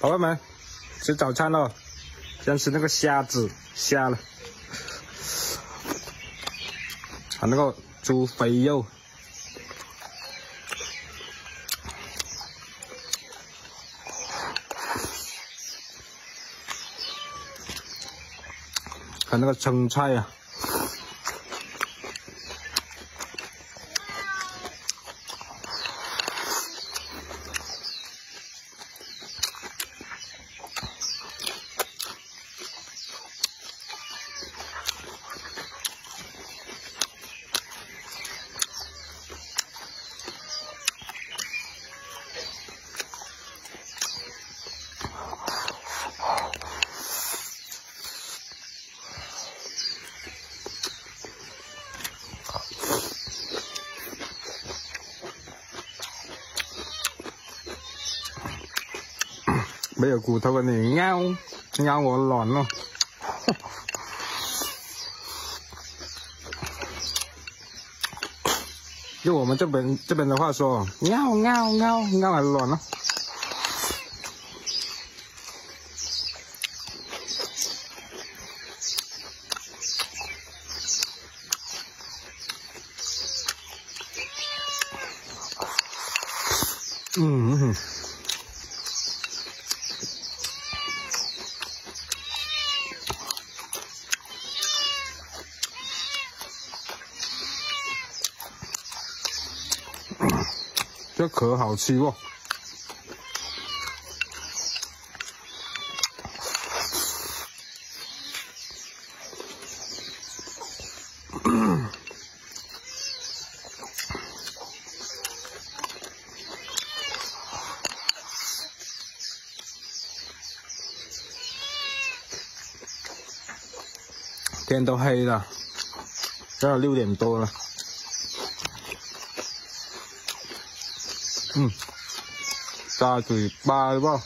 宝贝们，吃早餐了，先吃那个虾子，虾了，还那个猪肥肉。看那个生菜呀。bây giờ cụ thâu cái này ngao ngao của lòn luôn chứ 我们这边这边的话说，ngao ngao ngao ngao là lòn đó. Mm-hmm. 这壳好吃哦。天都黑了，现在六点多了。 ừ. Xa từ ba đúng không?